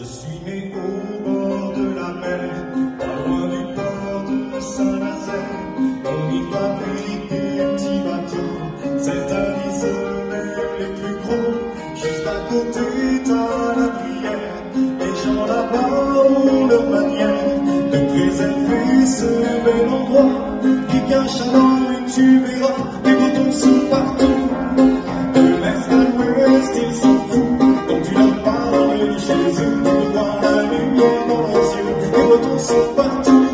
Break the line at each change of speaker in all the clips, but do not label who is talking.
Je suis né au bord de la mer, pas loin du port de Saint-Nazaire. On y fabrique des petits bateaux, certains disent même les plus gros. Juste à côté, t'as la prière, les gens là-bas ont leur manière de préserver ce bel endroit qui cache à tu verras. Dans leurs yeux. Les boutons sont partout.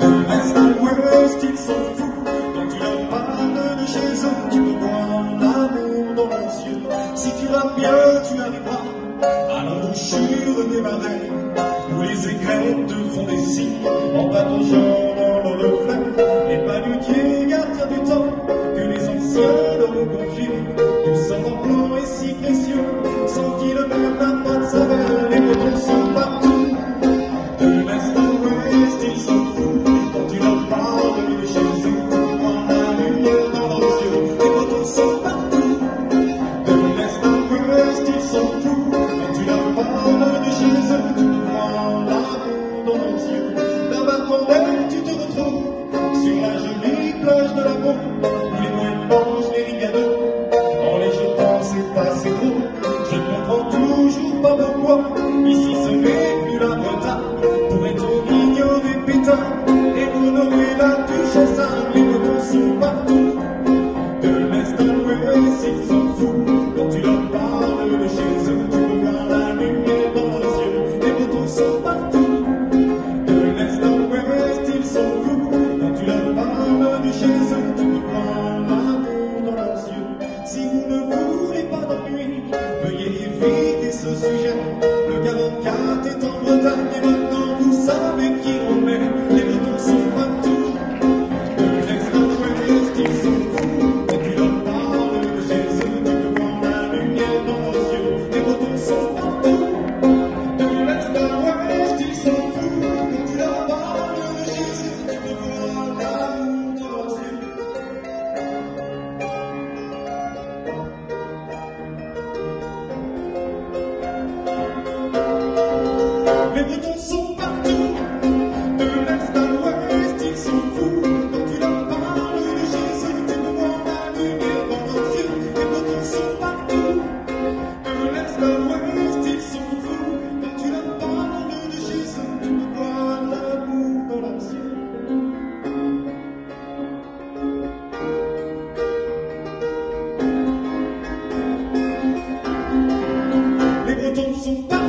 De l'est à l'ouest, ils s'en foutent. Quand tu leur parles de Jésus, tu peux voir l'amour dans leurs yeux. Si tu vas bien, tu arriveras à l'embouchure des marais, où les te font des signes en pataugeant dans le reflet. Les paludiers gardiens du temps que les anciens leur ont confié, tout ça en blanc et si précieux, sans qui le les Bretons sont partout. De l'Est à l'Ouest, ils sont fous. Quand tu leur parles de chez eux, tu peux voir allumer dans leurs yeux. Les Bretons sont partout. De l'Est à l'Ouest, ils sont fous. Quand tu leur parles de chez eux, tu l'amour dans. Les sont.